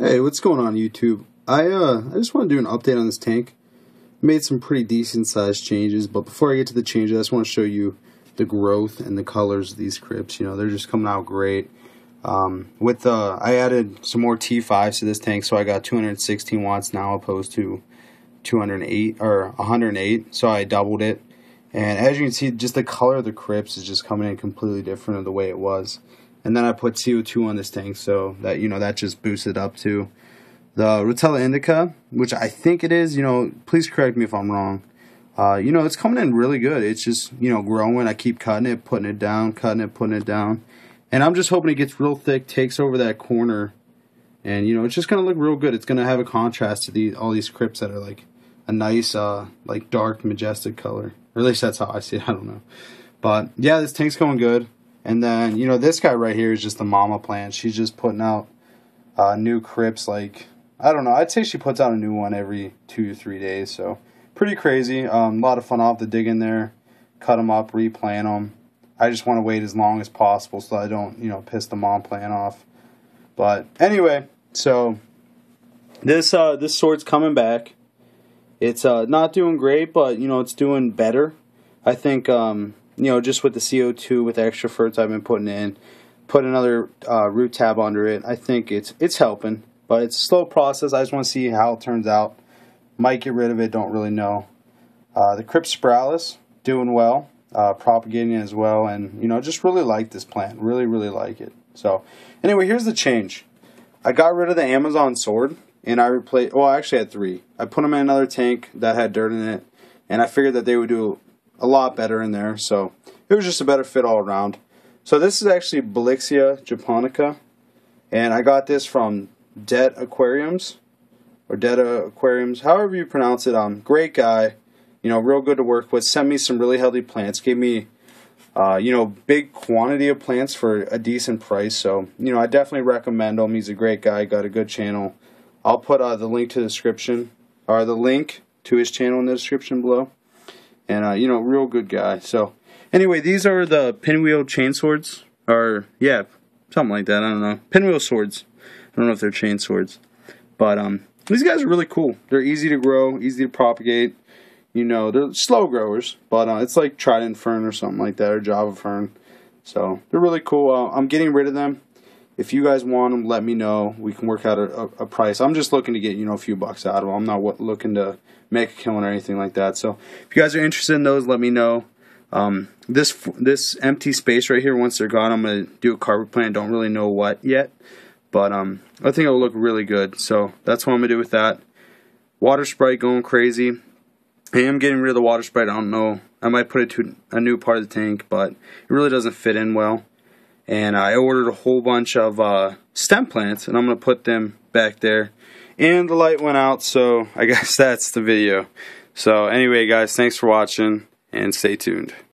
Hey, what's going on YouTube? I uh I just want to do an update on this tank. Made some pretty decent sized changes, but before I get to the changes, I just want to show you the growth and the colors of these crypts. You know, they're just coming out great. Um, with the, I added some more T5s to this tank, so I got 216 watts now opposed to 208 or 108. So I doubled it, and as you can see, just the color of the crypts is just coming in completely different of the way it was and then I put CO2 on this tank, so that you know that just boosted up to the Rotala indica, which I think it is. You know, please correct me if I'm wrong. Uh, you know, it's coming in really good. It's just you know growing. I keep cutting it, putting it down, cutting it, putting it down, and I'm just hoping it gets real thick, takes over that corner, and you know it's just gonna look real good. It's gonna have a contrast to the all these crypts that are like a nice, uh, like dark majestic color. Or at least that's how I see it. I don't know, but yeah, this tank's going good. And then, you know, this guy right here is just the mama plant. She's just putting out uh, new crypts like, I don't know, I'd say she puts out a new one every two to three days. So pretty crazy. Um, a lot of fun off the dig in there, cut them up, replant them. I just want to wait as long as possible so I don't, you know, piss the mom plant off. But anyway, so this uh, this sword's coming back. It's uh, not doing great, but you know it's doing better. I think um, you know, just with the CO2 with the extra ferts I've been putting in, put another uh, root tab under it. I think it's it's helping, but it's a slow process. I just want to see how it turns out. Might get rid of it, don't really know. Uh, the Crypt spiralis doing well, uh, propagating as well, and you know, just really like this plant. Really, really like it. So, anyway, here's the change. I got rid of the Amazon sword and I replaced. Well, I actually had three. I put them in another tank that had dirt in it, and I figured that they would do a lot better in there. So it was just a better fit all around. So this is actually Blyxa japonica, and I got this from Det Aquariums or Deta Aquariums, however you pronounce it. Um, great guy, you know, real good to work with. Sent me some really healthy plants. Gave me, uh, you know, big quantity of plants for a decent price. So you know, I definitely recommend him. He's a great guy. Got a good channel. I'll put uh, the link to the description or the link to his channel in the description below and uh, you know, real good guy. So anyway, these are the pinwheel chain swords, or yeah, something like that. I don't know, pinwheel swords. I don't know if they're chain swords, but um, these guys are really cool. They're easy to grow, easy to propagate. You know, they're slow growers, but uh, it's like Trident Fern or something like that, or Java Fern. So they're really cool. Uh, I'm getting rid of them. If you guys want them, let me know. We can work out a, a, a price. I'm just looking to get you know a few bucks out of them. I'm not looking to make a killing or anything like that. So if you guys are interested in those, let me know. Um, this this empty space right here, once they're gone, I'm gonna do a carpet plant. Don't really know what yet, but um, I think it'll look really good. So that's what I'm gonna do with that. Water sprite going crazy. I am getting rid of the water sprite. I don't know. I might put it to a new part of the tank, but it really doesn't fit in well. And I ordered a whole bunch of uh, stem plants, and I'm gonna put them back there and the light went out, so I guess that's the video. So anyway, guys, thanks for watching, and stay tuned.